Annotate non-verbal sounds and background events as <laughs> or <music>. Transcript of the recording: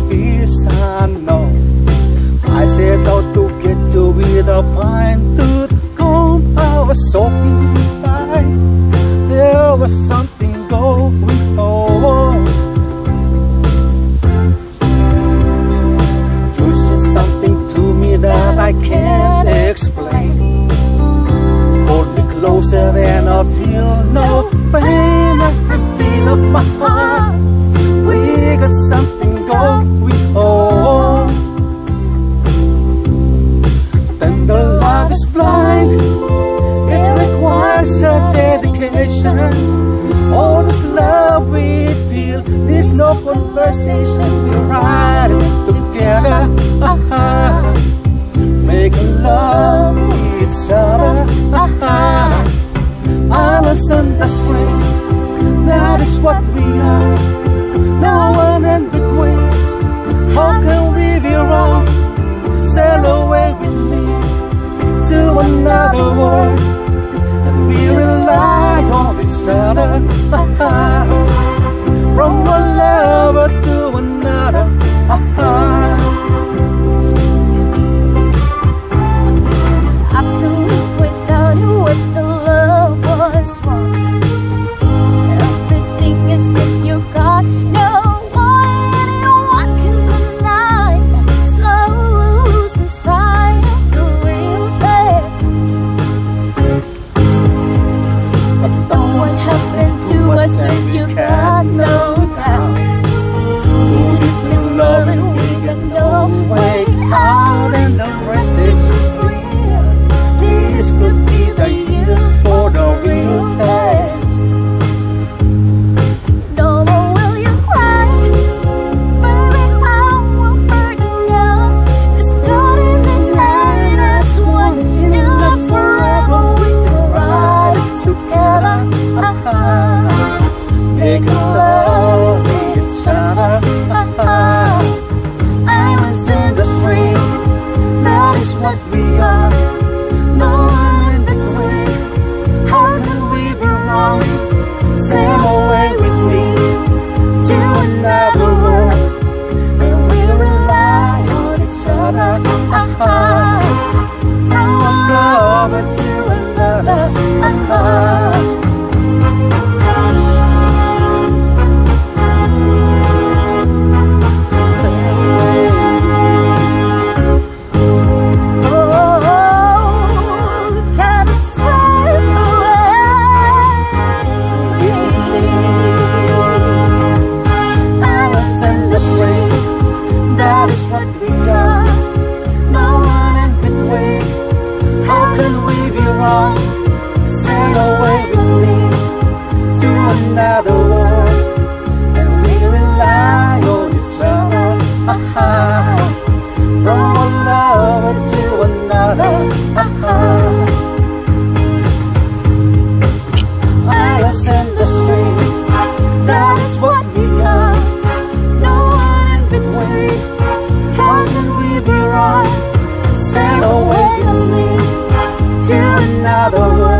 unknown. I set out to get you with a fine tooth comb. I was so inside. There was something going on. Love is blind, it requires a dedication. All this love we feel needs no conversation. We ride it together, <laughs> making love each other. <laughs> Islands the swing, that is what we are. Another world, and we rely on each other. <laughs> This could that is what we are. No one in between. How can we be wrong? Sail away with me to another world, and we rely on each uh-huh. other. From one lover to another. Uh-huh. We? Sail away with me to another world.